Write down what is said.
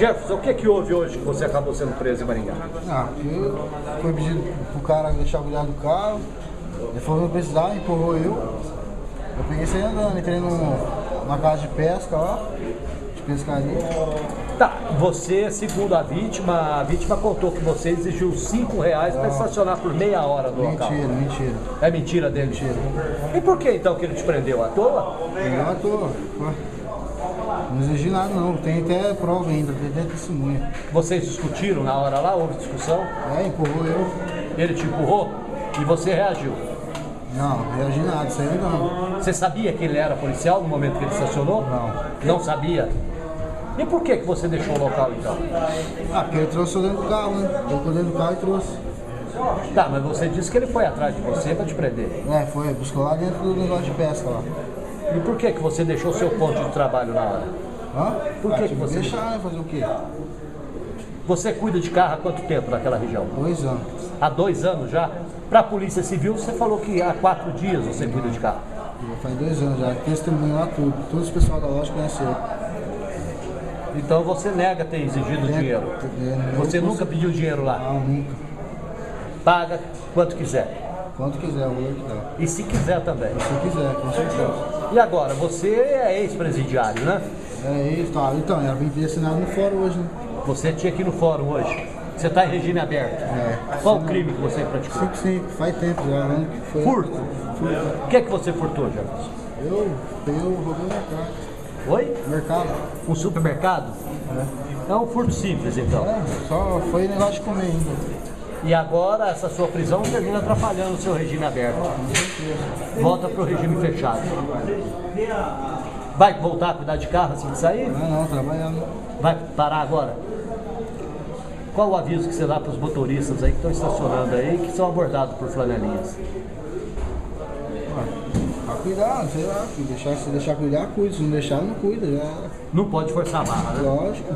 Jefferson, o que, que houve hoje que você acabou sendo preso em Maringá? Ah, porque foi pedido pro cara deixar cuidar do carro, ele falou que não precisava, empurrou eu. Eu peguei e saí andando, entrei num, numa casa de pesca lá, de pescaria. Tá, você, segundo a vítima, a vítima contou que você exigiu 5 reais para estacionar por meia hora no local. Mentira, mentira. É mentira dele? Mentira. E por que então que ele te prendeu? À toa? Eu à toa. Não exigi nada não, tem até prova ainda, tem até testemunha. Vocês discutiram na hora lá? Houve discussão? É, empurrou eu. Ele te empurrou e você reagiu. Não, não reagi nada, saí andando. Você sabia que ele era policial no momento que ele estacionou? Não. Não sabia? E por que, que você deixou o local então? Ah, porque ele trouxe eu dentro do carro, né? Colocou dentro do carro e trouxe. Tá, mas você disse que ele foi atrás de você para te prender. É, foi, buscou lá dentro do negócio de pesca lá. E por que, que você deixou seu ponto de trabalho na hora? Hã? Por que ah, que você- deixar, né? Fazer o quê? Você cuida de carro há quanto tempo naquela região? Dois anos. Há dois anos já? Para a Polícia Civil, você falou que há quatro dias você cuida de carro. Já faz dois anos já. Testemunho lá tudo. Todos os pessoal da loja conheceram. Então você nega ter exigido dinheiro. É, Você nunca pediu dinheiro lá. Não, nunca. Paga quanto quiser. Quanto quiser, o valor que dá. E se quiser também. Se quiser, com certeza. E agora, você é ex-presidiário, né? É isso, tá. Então, era bem assinado no fórum hoje, né? Você tinha aqui no fórum hoje. Você está em regime aberto. É. Qual o crime que você praticou? 5, 5, faz tempo já, né? Foi. Furto. O que é que você furtou, Jefferson? Eu, eu roubei o mercado. Oi? Mercado. Um supermercado? É um furto simples, então. É, só foi negócio de comer ainda. E agora essa sua prisão termina atrapalhando o seu regime aberto. Volta para o regime fechado. Vai voltar a cuidar de carro assim que sair? Não, não, trabalhando. Vai parar agora? Qual o aviso que você dá para os motoristas aí que estão estacionando aí que são abordados por flanelinhas? Pra cuidar, sei lá, se deixar, se deixar cuidar, cuida. Se não deixar, não cuida. Já, Não pode forçar a barra, né? lógico.